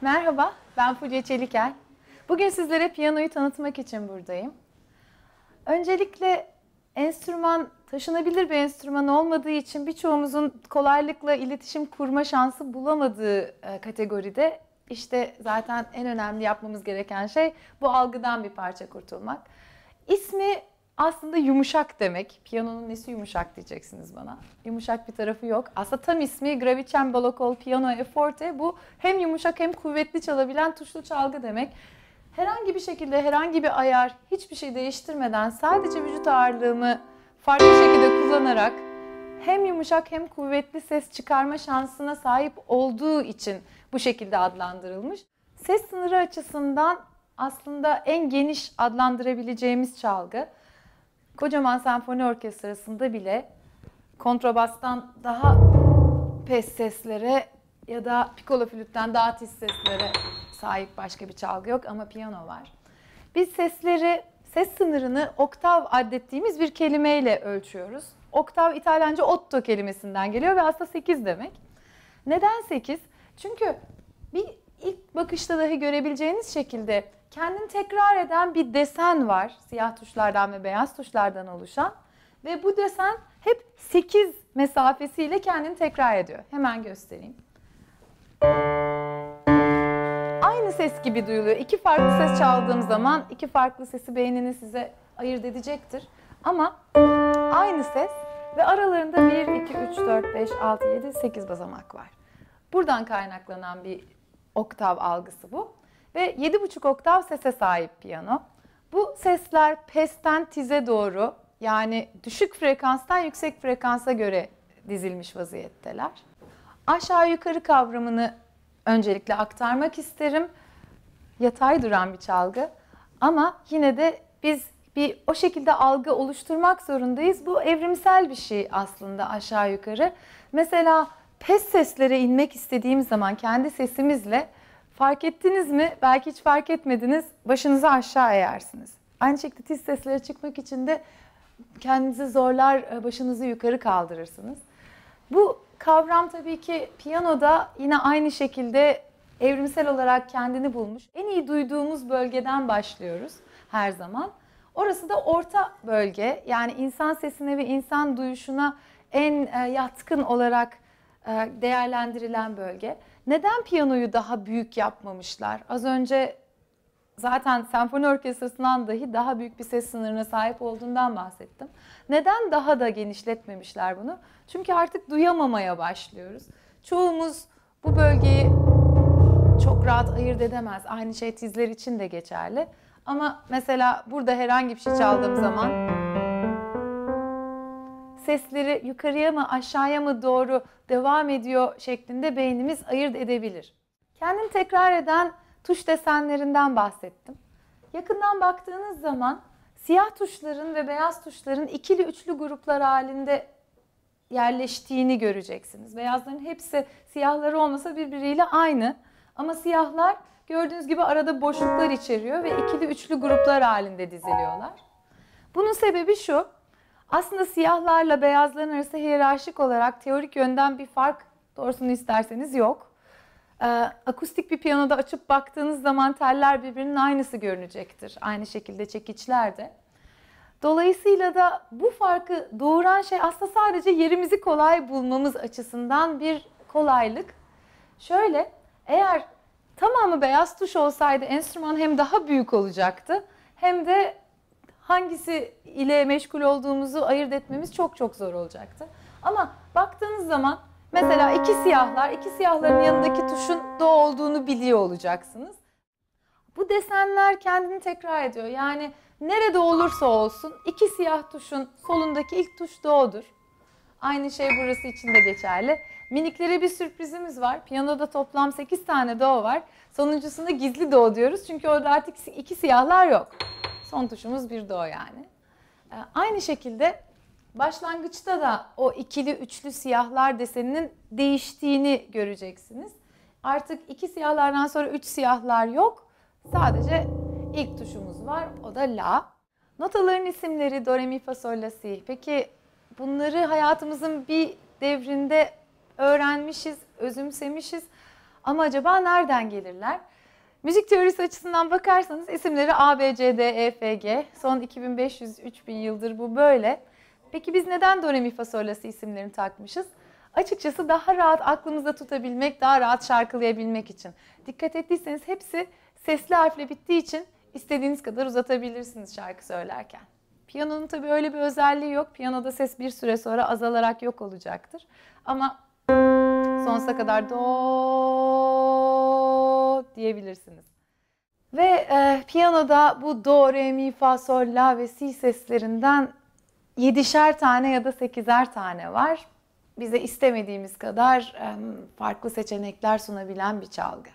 Merhaba, ben Fulya Çeliker. Bugün sizlere piyanoyu tanıtmak için buradayım. Öncelikle enstrüman taşınabilir bir enstrüman olmadığı için birçoğumuzun kolaylıkla iletişim kurma şansı bulamadığı e, kategoride işte zaten en önemli yapmamız gereken şey bu algıdan bir parça kurtulmak. İsmi aslında yumuşak demek. Piyanonun nesi yumuşak diyeceksiniz bana. Yumuşak bir tarafı yok. Aslında tam ismi Gravicembalo col Piano e Forte. Bu hem yumuşak hem kuvvetli çalabilen tuşlu çalgı demek. Herhangi bir şekilde herhangi bir ayar, hiçbir şey değiştirmeden sadece vücut ağırlığımı farklı şekilde kullanarak hem yumuşak hem kuvvetli ses çıkarma şansına sahip olduğu için bu şekilde adlandırılmış. Ses sınırı açısından aslında en geniş adlandırabileceğimiz çalgı. Kocaman senfoni orkestrasında bile kontrabastan daha pes seslere ya da piccolo flütten daha tiz seslere sahip başka bir çalgı yok ama piyano var. Biz sesleri, ses sınırını oktav adettiğimiz bir kelimeyle ölçüyoruz. Oktav İtalyanca otto kelimesinden geliyor ve aslında 8 demek. Neden 8? Çünkü bir ilk bakışta dahi görebileceğiniz şekilde kendini tekrar eden bir desen var. Siyah tuşlardan ve beyaz tuşlardan oluşan. Ve bu desen hep 8 mesafesiyle kendini tekrar ediyor. Hemen göstereyim. Aynı ses gibi duyuluyor. İki farklı ses çaldığım zaman iki farklı sesi beyniniz size ayırt edecektir. Ama aynı ses ve aralarında 1, 2, 3, 4, 5, 6, 7, 8 basamak var. Buradan kaynaklanan bir oktav algısı bu. Ve 7,5 oktav sese sahip piyano. Bu sesler pesten tize doğru yani düşük frekanstan yüksek frekansa göre dizilmiş vaziyetteler. Aşağı yukarı kavramını öncelikle aktarmak isterim. Yatay duran bir çalgı ama yine de biz bir o şekilde algı oluşturmak zorundayız. Bu evrimsel bir şey aslında aşağı yukarı. Mesela pes seslere inmek istediğim zaman kendi sesimizle fark ettiniz mi? Belki hiç fark etmediniz. Başınızı aşağı eğersiniz. Aynı şekilde tiz seslere çıkmak için de kendinizi zorlar, başınızı yukarı kaldırırsınız. Bu kavram tabii ki piyanoda yine aynı şekilde evrimsel olarak kendini bulmuş. En iyi duyduğumuz bölgeden başlıyoruz her zaman. Orası da orta bölge. Yani insan sesine ve insan duyuşuna en e, yatkın olarak e, değerlendirilen bölge. Neden piyanoyu daha büyük yapmamışlar? Az önce zaten senfoni orkestrasından dahi daha büyük bir ses sınırına sahip olduğundan bahsettim. Neden daha da genişletmemişler bunu? Çünkü artık duyamamaya başlıyoruz. Çoğumuz bu bölgeyi çok rahat ayırt edemez. Aynı şey tizler için de geçerli. Ama mesela burada herhangi bir şey çaldığım zaman sesleri yukarıya mı aşağıya mı doğru devam ediyor şeklinde beynimiz ayırt edebilir. Kendini tekrar eden tuş desenlerinden bahsettim. Yakından baktığınız zaman siyah tuşların ve beyaz tuşların ikili üçlü gruplar halinde yerleştiğini göreceksiniz. Beyazların hepsi siyahları olmasa birbiriyle aynı. Ama siyahlar gördüğünüz gibi arada boşluklar içeriyor ve ikili üçlü gruplar halinde diziliyorlar. Bunun sebebi şu. Aslında siyahlarla beyazların arası hiyerarşik olarak teorik yönden bir fark doğrusunu isterseniz yok. Ee, akustik bir piyanoda açıp baktığınız zaman teller birbirinin aynısı görünecektir. Aynı şekilde çekiçler de. Dolayısıyla da bu farkı doğuran şey aslında sadece yerimizi kolay bulmamız açısından bir kolaylık. Şöyle, eğer tamamı beyaz tuş olsaydı enstrüman hem daha büyük olacaktı hem de hangisi ile meşgul olduğumuzu ayırt etmemiz çok çok zor olacaktı. Ama baktığınız zaman mesela iki siyahlar, iki siyahların yanındaki tuşun do olduğunu biliyor olacaksınız. Bu desenler kendini tekrar ediyor. Yani nerede olursa olsun iki siyah tuşun solundaki ilk tuş do'dur. Aynı şey burası için de geçerli. Miniklere bir sürprizimiz var. Piyanoda toplam 8 tane do var. Sonuncusunda gizli do diyoruz. Çünkü orada artık iki siyahlar yok. Son tuşumuz bir do yani. Ee, aynı şekilde başlangıçta da o ikili üçlü siyahlar deseninin değiştiğini göreceksiniz. Artık iki siyahlardan sonra üç siyahlar yok. Sadece ilk tuşumuz var. O da la. Notaların isimleri do, re, mi, fa, sol, la, si. Peki bunları hayatımızın bir devrinde öğrenmişiz, özümsemişiz. Ama acaba nereden gelirler? Müzik teorisi açısından bakarsanız isimleri A, B, C, D, E, F, G. Son 2500-3000 yıldır bu böyle. Peki biz neden Do, Re, Mi, Fa, Sol, La, Si isimlerini takmışız? Açıkçası daha rahat aklımızda tutabilmek, daha rahat şarkılayabilmek için. Dikkat ettiyseniz hepsi sesli harfle bittiği için istediğiniz kadar uzatabilirsiniz şarkı söylerken. Piyanonun tabii öyle bir özelliği yok. Piyanoda ses bir süre sonra azalarak yok olacaktır. Ama sonsuza kadar do diyebilirsiniz. Ve e, piyanoda bu do, re, mi, fa, sol, la ve si seslerinden yedişer tane ya da sekizer tane var. Bize istemediğimiz kadar e, farklı seçenekler sunabilen bir çalgı.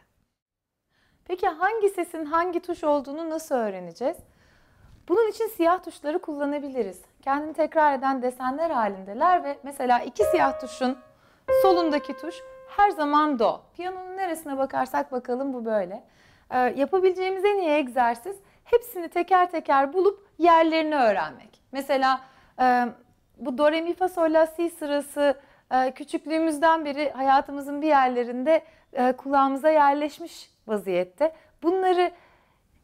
Peki hangi sesin hangi tuş olduğunu nasıl öğreneceğiz? Bunun için siyah tuşları kullanabiliriz. Kendini tekrar eden desenler halindeler ve mesela iki siyah tuşun solundaki tuş her zaman do. Piyanonun neresine bakarsak bakalım bu böyle. Ee, yapabileceğimiz en iyi egzersiz hepsini teker teker bulup yerlerini öğrenmek. Mesela e, bu do, re, mi, fa, sol, la, si sırası e, küçüklüğümüzden beri hayatımızın bir yerlerinde e, kulağımıza yerleşmiş vaziyette. Bunları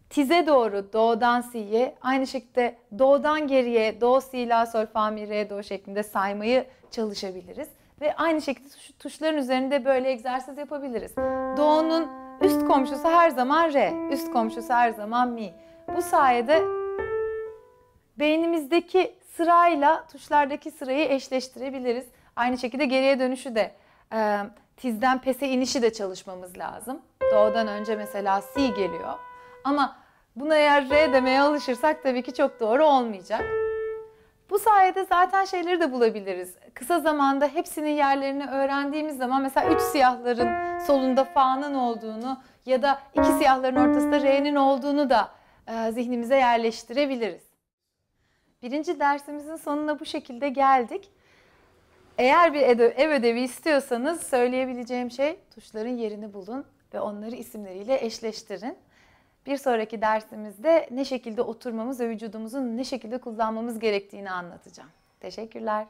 tize doğru do'dan si'ye aynı şekilde do'dan geriye do, si, la, sol, fa, mi, re, do şeklinde saymayı çalışabiliriz. Ve aynı şekilde tuş, tuşların üzerinde böyle egzersiz yapabiliriz. Do'nun üst komşusu her zaman re, üst komşusu her zaman mi. Bu sayede beynimizdeki sırayla tuşlardaki sırayı eşleştirebiliriz. Aynı şekilde geriye dönüşü de e, tizden pese inişi de çalışmamız lazım. Do'dan önce mesela si geliyor. Ama buna eğer re demeye alışırsak tabii ki çok doğru olmayacak. Bu sayede zaten şeyleri de bulabiliriz. Kısa zamanda hepsinin yerlerini öğrendiğimiz zaman mesela üç siyahların solunda fa'nın olduğunu ya da iki siyahların ortasında re'nin olduğunu da e, zihnimize yerleştirebiliriz. Birinci dersimizin sonuna bu şekilde geldik. Eğer bir ev ödevi istiyorsanız söyleyebileceğim şey tuşların yerini bulun ve onları isimleriyle eşleştirin. Bir sonraki dersimizde ne şekilde oturmamız ve vücudumuzun ne şekilde kullanmamız gerektiğini anlatacağım. Teşekkürler.